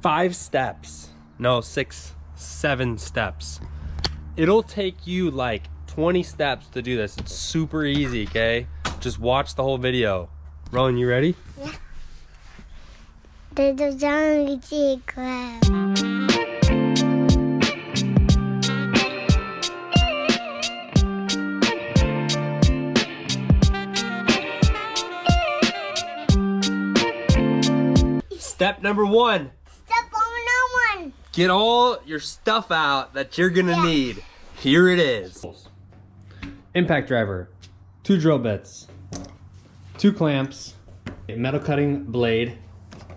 five steps, no, six, seven steps. It'll take you like 20 steps to do this. It's super easy, okay? Just watch the whole video. Rowan, you ready? Yeah. Step number one, get all your stuff out that you're gonna Yeah. need. Here it is. Impact driver, two drill bits, two clamps, a metal cutting blade,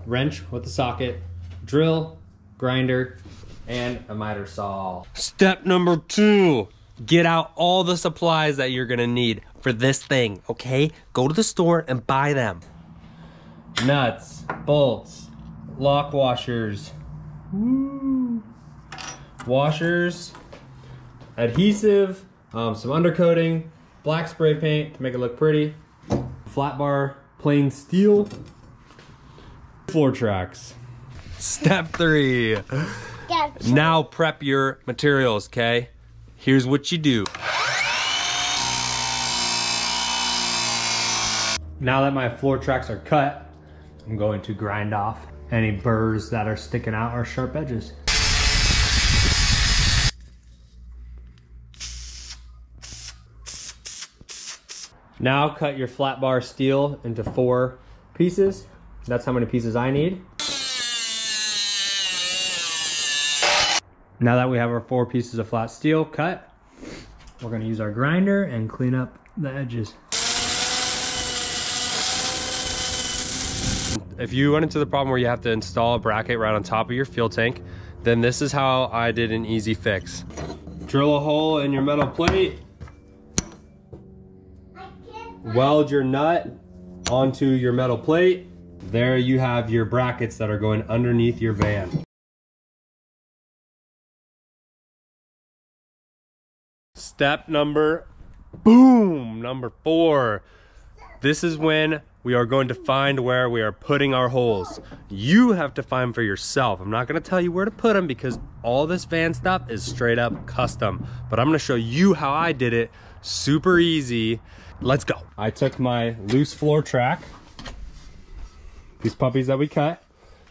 wrench with a socket, drill, grinder, and a miter saw. Step number two, get out all the supplies that you're gonna need for this thing, okay? Go to the store and buy them. Nuts, bolts, lock washers, Woo. Washers, adhesive, um, some undercoating, black spray paint to make it look pretty, flat bar, plain steel, floor tracks. Step three. Get Now prep your materials, okay? Here's what you do. Now that my floor tracks are cut, I'm going to grind off any burrs that are sticking out or sharp edges. Now cut your flat bar steel into four pieces. That's how many pieces I need. Now that we have our four pieces of flat steel cut, we're gonna use our grinder and clean up the edges. If you run into the problem where you have to install a bracket right on top of your fuel tank, then this is how I did an easy fix. Drill a hole in your metal plate, weld your nut onto your metal plate. There you have your brackets that are going underneath your van. Step number, boom, number four. This is when we are going to find where we are putting our holes. You have to find for yourself. I'm not gonna tell you where to put them because all this van stuff is straight up custom. But I'm gonna show you how I did it. Super easy. Let's go. I took my loose floor track, these puppies that we cut,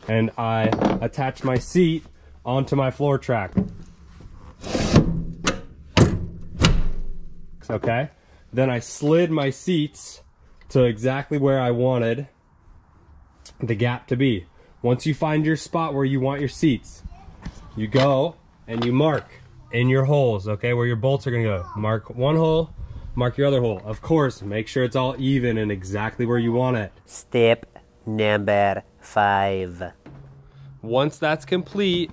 and I attached my seat onto my floor track. Okay. Then I slid my seats to exactly where I wanted the gap to be. Once you find your spot where you want your seats, you go and you mark in your holes, okay, where your bolts are gonna go. Mark one hole, mark your other hole. Of course, make sure it's all even and exactly where you want it. Step number five. Once that's complete,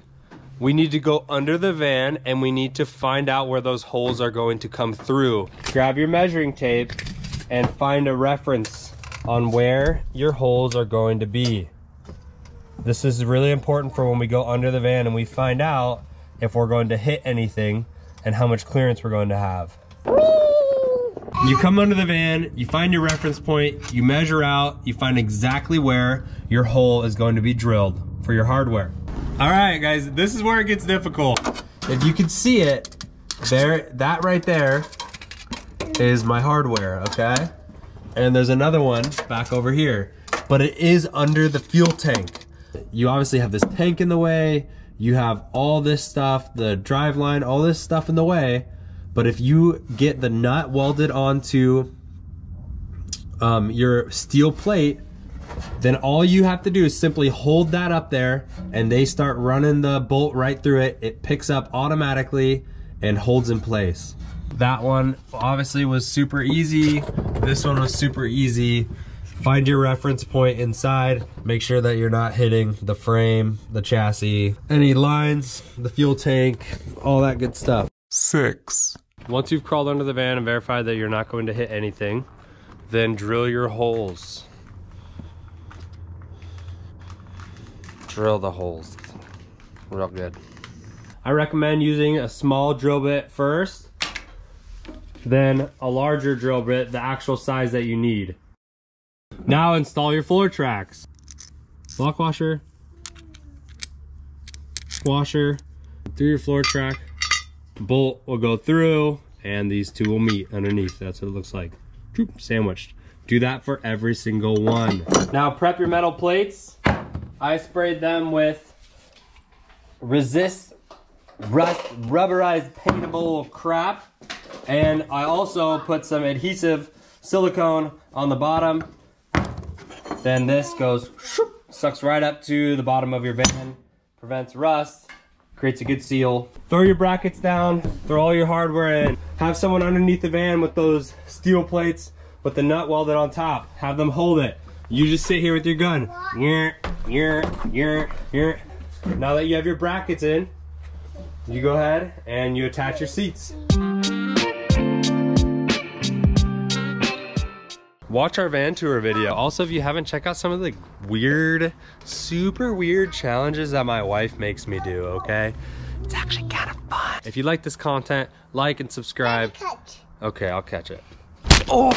we need to go under the van and we need to find out where those holes are going to come through. Grab your measuring tape and find a reference on where your holes are going to be. This is really important for when we go under the van and we find out if we're going to hit anything and how much clearance we're going to have. You come under the van, you find your reference point, you measure out, you find exactly where your hole is going to be drilled for your hardware. All right, guys, this is where it gets difficult. If you can see it, there, that right there is my hardware, okay? And there's another one back over here, but it is under the fuel tank. You obviously have this tank in the way, you have all this stuff, the drive line, all this stuff in the way, but if you get the nut welded onto um, your steel plate, then all you have to do is simply hold that up there and they start running the bolt right through it. It picks up automatically and holds in place. That one obviously was super easy. This one was super easy. Find your reference point inside. Make sure that you're not hitting the frame, the chassis, any lines, the fuel tank, all that good stuff. six, Once you've crawled under the van and verified that you're not going to hit anything, then drill your holes. Drill the holes. Real good. I recommend using a small drill bit first, then a larger drill bit, the actual size that you need. Now install your floor tracks. Lock washer, washer through your floor track. Bolt will go through and these two will meet underneath. That's what it looks like. Droop, Sandwiched. Do that for every single one. Now prep your metal plates. I sprayed them with resist rust rubberized paintable crap. And I also put some adhesive silicone on the bottom. Then this goes, shoop, sucks right up to the bottom of your van, prevents rust, creates a good seal. Throw your brackets down, throw all your hardware in. Have someone underneath the van with those steel plates with the nut welded on top. Have them hold it. You just sit here with your gun. Yeah, yeah, yeah, yeah. Now that you have your brackets in, you go ahead and you attach your seats. Watch our van tour video. Also, if you haven't, check out some of the weird, super weird challenges that my wife makes me do, okay? It's actually kind of fun. If you like this content, like and subscribe. Okay, I'll catch it. Oh!